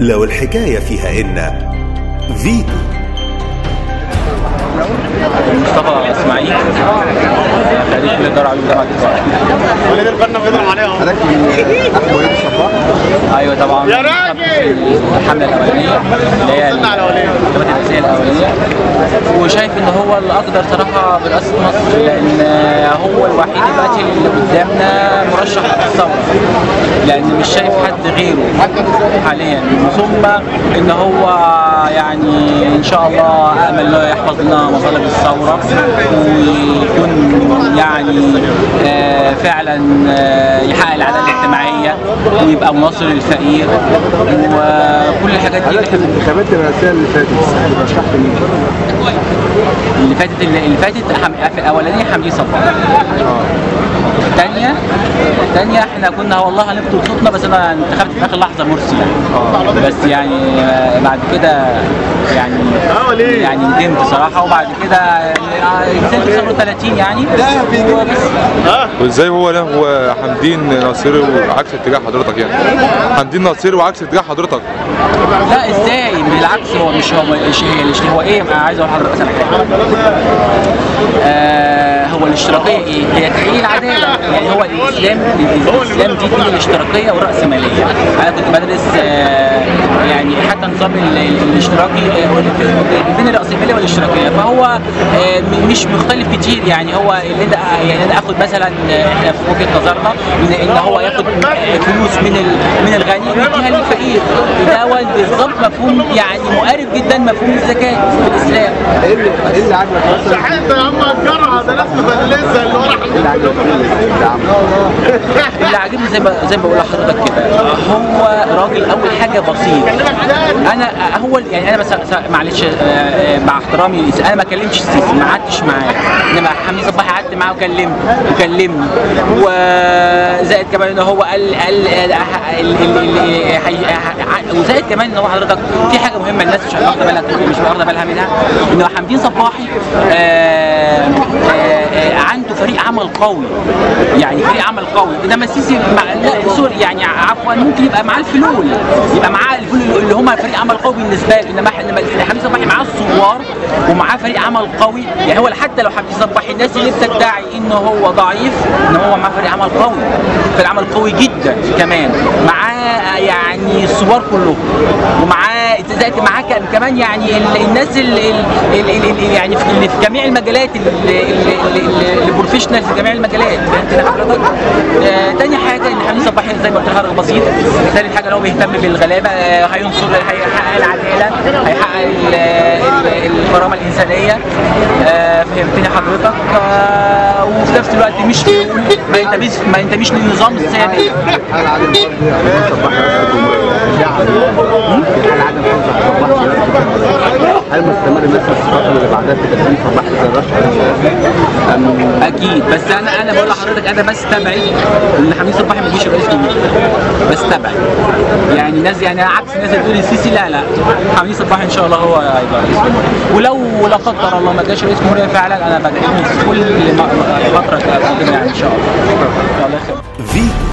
لو الحكاية فيها إن فيتو مصطفى إسماعيل خريج كليه دار علوم جامعه القاهره ولاد البنا بيضرب عليهم. أيوه طبعا. يا راجل! الحمله الأولانية. اللي هي. الخدمات الاساسيه الاولانيه وشايف إن هو الأقدر صراحة برئاسة مصر لأن هو الوحيد دلوقتي اللي قدامنا مرشح للثورة. لأن مش شايف حد غيره حاليا. ثم إن هو يعني إن شاء الله امل انه يحفظ لنا مطالب الثورة ويكون يعني آه، فعلا آه، يحقق العدالة الاجتماعية ويبقى مناصر للفقير وكل الحاجات دي حضرتك الانتخابات الرئاسيه اللي فاتت. رشحت مين؟ اللي فاتت اللي فاتت الاولانيه حمدي صباح الثانية الثانية إحنا كنا والله هنفضل صوتنا بس أنا انتخبت في آخر لحظة مرسي. يعني بس يعني آه، بعد كده يعني آه ليه؟ يعني ندمت صراحة. وبعد كده يعني نزلت ثوره 30 يعني. وبس وإزاي هو له هو حمدين ناصري وعكس اتجاه حضرتك يعني. حمدين ناصري وعكس اتجاه حضرتك. لا إزاي؟ بالعكس هو مش هو مش مش هو إيه؟ أنا عايز أقول لحضرتك. مثلا حاجة آه هو الاشتراكية إيه؟ هي تحقيق العداله يعني هو الإسلام الإسلام دي دين الاشتراكية والراسماليه أنا كنت بدرس آه يعني حتى نظام ال- ال- الاشتراكي آه، بين الراسماليه والاشتراكية. فهو آه مش مختلف كتير. يعني هو اللي أنا يعني أنا آخد مثلا إحنا في وجهة نظرنا ان إن هو ياخد فلوس من من الغني ويديها للفقير. ده هو بالظبط مفهوم يعني مقارب جدا مفهوم الزكاة في الإسلام. إيه اللي اللي عجبك مثلا يا عم الجرعه ده ناس مفلسه اللي ورا اللي عجبك في اللي عاجبني زي ما زي ما بقول لحضرتك كده هو راجل أول حاجة بسيط. أنا هو يعني أنا مثلا معلش آه، آه، مع احترامي أنا ما كلمتش السيسي ما قعدتش معاه. انما حمدي صباحي قعدت معاه وكلمت وكلمني وزائد كمان إن هو قال قال ح- وزائد كمان إن هو حضرتك في حاجة مهمة الناس مش واخدة بالها مش واخدة بالها منها إن حمدين صباحي آه، آه، آه، عنده فريق عمل قوي. يعني فريق عمل قوي. إنما السيسي مع لا سوري يعني عفوا ممكن يبقى معاه الفلول. يبقى معاه الفلول اللي هم فريق عمل قوي بالنسبة له. إنما إنما حمدي صباحي معاه الثوار ومعاه فريق عمل قوي. يعني هو حتى لو حمدي صباحي الناس اللي بتدعي ان هو ضعيف ان هو معاه فريق عمل قوي. فريق عمل قوي جدا كمان. معاه يعني الثوار كلهم. ومعاه زائد معاه كان- كمان يعني ال- الناس اللي يعني في اللي جميع المجالات البروفيشنال في جميع المجالات حضرتك؟ آه، تاني حاجة ان حمدي صباحي زي ما قلت لحضرتك بسيط ثالث حاجة ان هو بيهتم بالغلابه آه، هينصر هيحقق العداله هيحقق ال- ال- الكرامه الانسانيه آه، فهمتني حضرتك آه، وفي نفس الوقت مش ما ينتميش ما ينتميش للنظام السابق هل عدم حمدين صباح في حال عدم حمدين صباح هل مستمر في الفترة اللي بعدها في صباح اذا رشح ام أكيد بس أنا أنا بقول لحضرتك أنا بستبعد إن حميد صباحي ما يجيش رئيس جمهوريه بستبعد. يعني ناس يعني عكس الناس اللي بتقول السيسي لا لا. حميد صباحي إن شاء الله هو هيبقى رئيس جمهوريه ولو لا قدر الله ما جاش رئيس جمهوريه فعلا أنا بدعمه في كل فترة يعني إن شاء الله. الله. يخليك